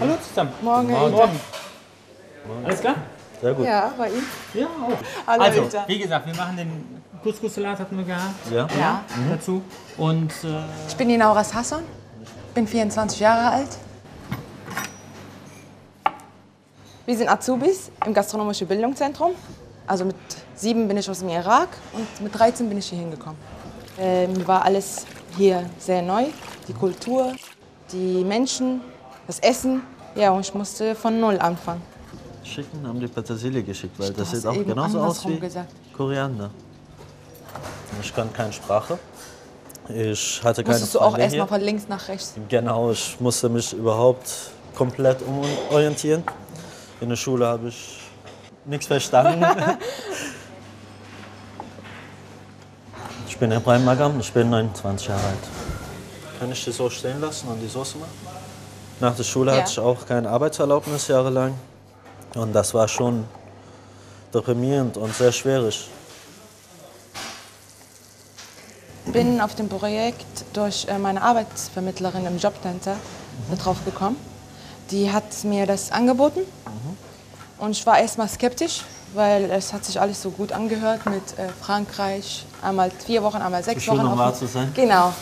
Hallo zusammen. Morgen, Ita. Morgen. Alles klar? Sehr gut. Ja, bei Ihnen? Ja, auch. Hallo, also, Ita. wie gesagt, wir machen den Couscous-Salat hatten wir gehabt Ja. Ja. dazu. Und äh, Ich bin die Nauras Hassan, bin 24 Jahre alt. Wir sind Azubis im Gastronomischen Bildungszentrum. Also mit sieben bin ich aus dem Irak und mit 13 bin ich hier hingekommen. Äh, mir war alles hier sehr neu. Die Kultur, die Menschen, das Essen. Ja, und ich musste von Null anfangen. Schicken haben die Petersilie geschickt, weil das hast sieht auch genauso aus wie gesagt. Koriander. Ich kann keine Sprache. Ich hatte keine Musstest du auch Freunde erstmal von links nach rechts. Genau, ich musste mich überhaupt komplett umorientieren. In der Schule habe ich nichts verstanden. ich bin Ibrahim Magam, ich bin 29 Jahre alt. Kann ich die so stehen lassen und die Soße machen? Nach der Schule Ja. hatte ich auch keine Arbeitserlaubnis jahrelang. Und das war schon deprimierend und sehr schwierig. bin auf dem Projekt durch äh, meine Arbeitsvermittlerin im Jobcenter drauf gekommen. Die hat mir das angeboten und ich war erstmal skeptisch, weil es hat sich alles so gut angehört mit äh, Frankreich, einmal vier Wochen, einmal sechs Schön, Wochen. um auf- wahr zu sein. Genau.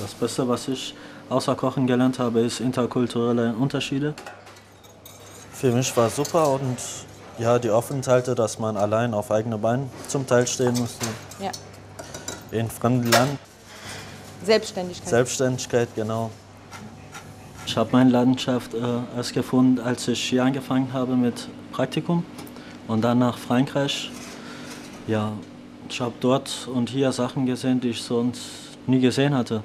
Das Beste, was ich außer Kochen gelernt habe, ist interkulturelle Unterschiede. Für mich war super und ja, die Aufenthalte, dass man allein auf eigene Beinen zum Teil stehen musste. Ja. In fremdem Land, Selbstständigkeit. Selbstständigkeit, genau. Ich habe meine Leidenschaft äh, erst gefunden, als ich hier angefangen habe mit Praktikum und dann nach Frankreich. Ja, ich habe dort und hier Sachen gesehen, die ich sonst nie gesehen hatte.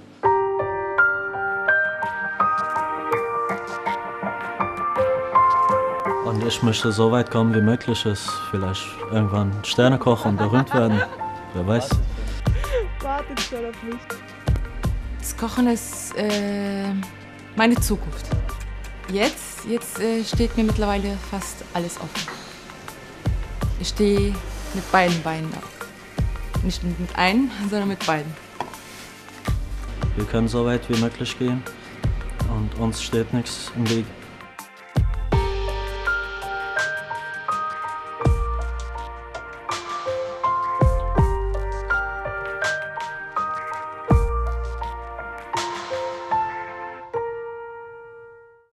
Und ich möchte so weit kommen wie möglich ist. Vielleicht irgendwann Sternekoch und berühmt werden. Wer weiß. Das Kochen ist äh, meine Zukunft. Jetzt, jetzt äh, steht mir mittlerweile fast alles offen. Ich stehe mit beiden Beinen auf. Nicht mit einem, sondern mit beiden. Wir können so weit wie möglich gehen und uns steht nichts im Weg.